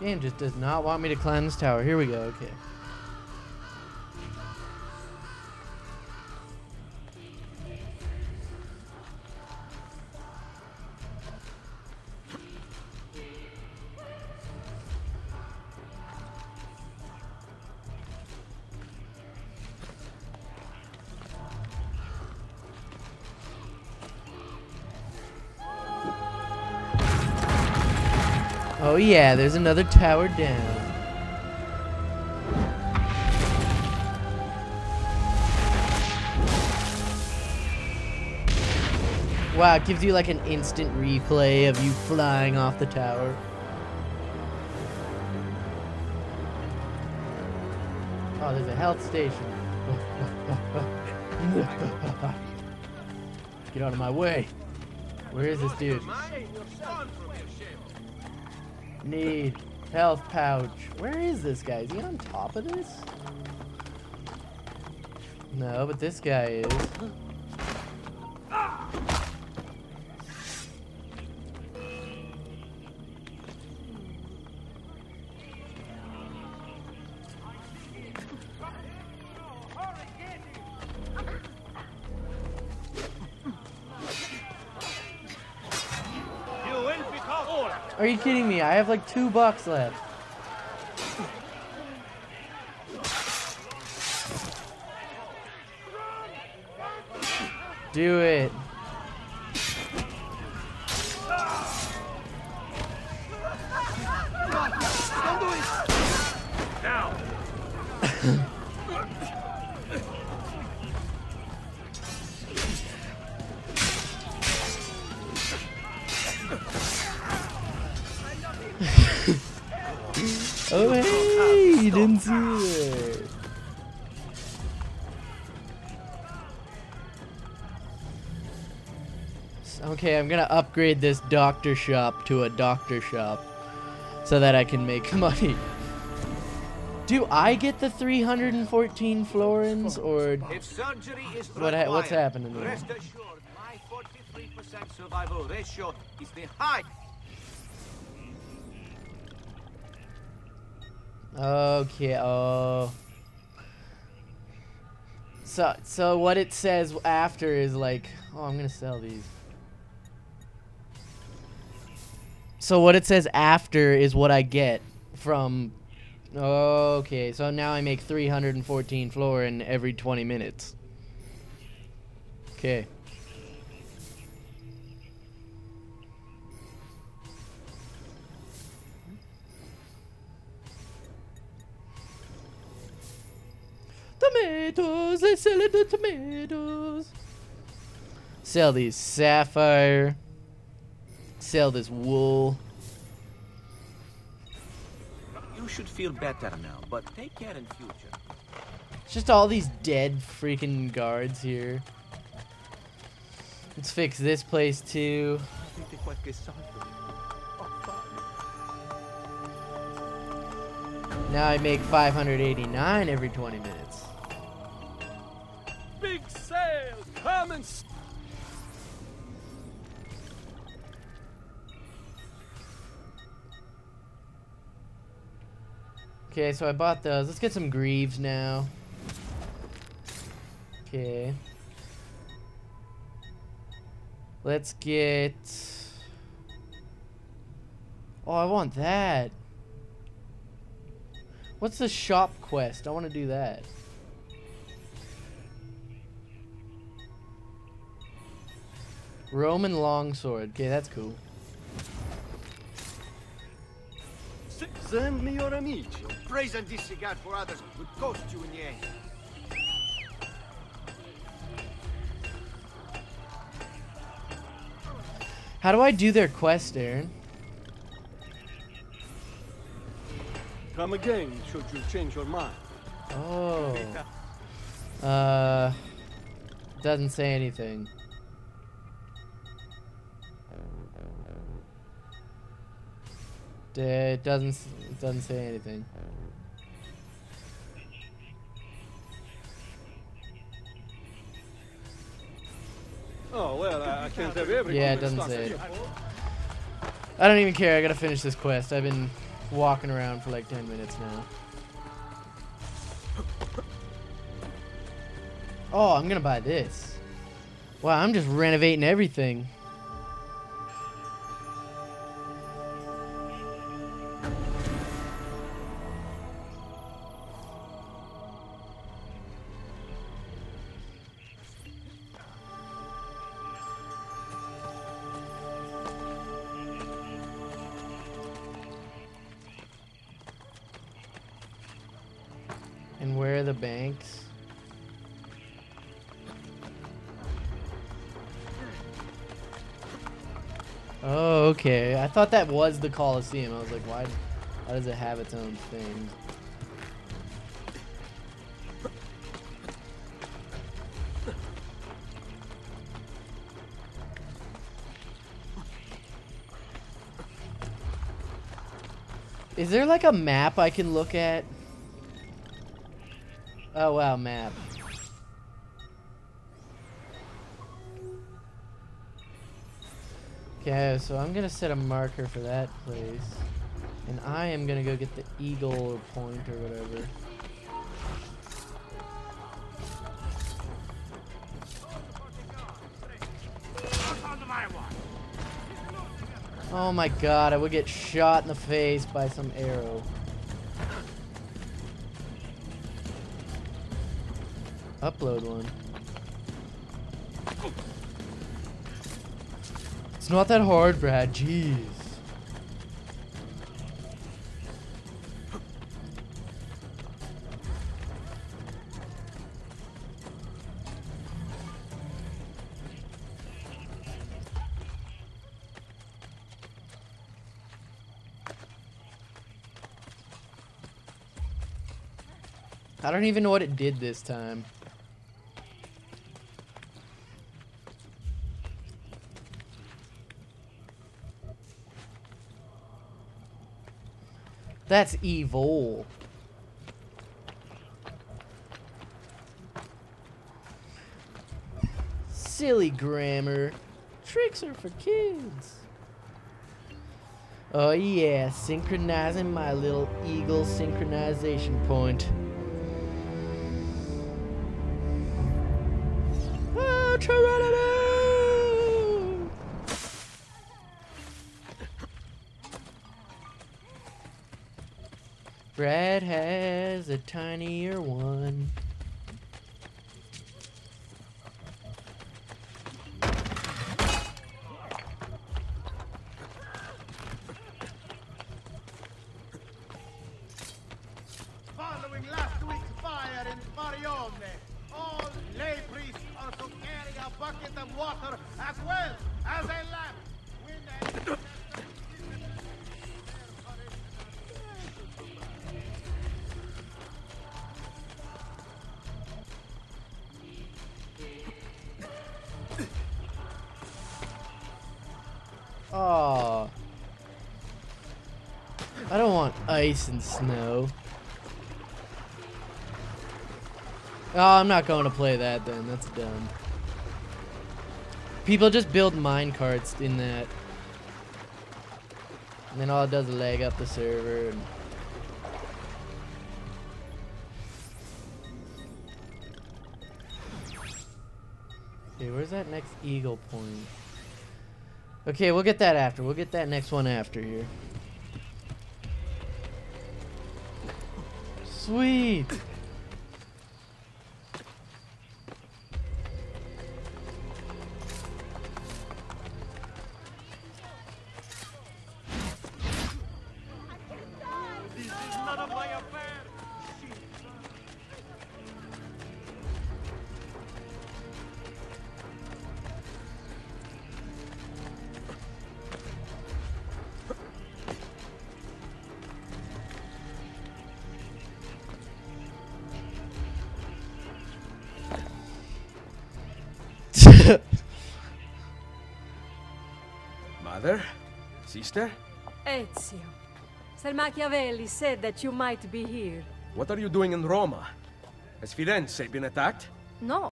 Game just does not want me to climb this tower. Here we go. Okay. Oh yeah, there's another tower down. Wow, it gives you like an instant replay of you flying off the tower. Oh, there's a health station. Get out of my way. Where is this dude? Need health pouch. Where is this guy? Is he on top of this? No, but this guy is. Are you kidding me? I have like two bucks left. Do it. Now. Okay, I'm gonna upgrade this doctor shop to a doctor shop so that I can make money. Do I get the 314 florins or If surgery is What ha- what's happening there? Rest assured, my 43% survival ratio is the high. Okay, oh. So so what it says after is like, oh, I'm going to sell these. So what it says after is what I get from Okay, so now I make 314 florin every 20 minutes. Okay. Tomatoes, they sell it the tomatoes. Sell these sapphire. Sell this wool. You should feel better now, but take care in future. It's just all these dead freaking guards here. Let's fix this place too. Avete qualche soldo? Now I make 589 every 20 minutes. Big sale! Come and Okay, so I bought those. Let's get some greaves now. Okay. Let's get. Oh, I want that. What's the shop quest? I want to do that. Roman longsword. Okay, that's cool. Send me your amici. Praise and disregard for others would cost you in the end. How do I do their quest, Aaron? Come again, should you change your mind. Oh. Uh. Doesn't say anything. It doesn't. It doesn't say anything. Oh, well, I I can't have everyone. Yeah, it doesn't say it. I don't even care. I gotta finish this quest. I've been walking around for like 10 minutes now. Oh, I'm gonna buy this. Wow, I'm just renovating everything. And where are the banks? Oh, okay. I thought that was the Coliseum. I was like, why, why does it have its own thing? Is there like a map I can look at? Oh wow, map. Okay, so I'm gonna set a marker for that place. And I am gonna go get the eagle point or whatever. Oh my god, I would get shot in the face by some arrow. Upload one. It's not that hard, Brad. Jeez. I don't even know what it did this time. That's evil. Silly grammar. Tricks are for kids. Oh yeah, synchronizing my little eagle synchronization point. Ah, Brad has a tinier one. Bucket of water as well as a lamp. Oh. I don't want ice and snow. Oh, I'm not going to play that then. That's dumb. People just build mine carts in that. And then all it does is lag up the server. And okay, where's that next eagle point? Okay, we'll get that after. We'll get that next one after here. Sweet. Mother? Sister? Ezio. Sir Machiavelli said that you might be here. What are you doing in Roma? Has Firenze been attacked? No,